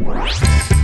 Bye.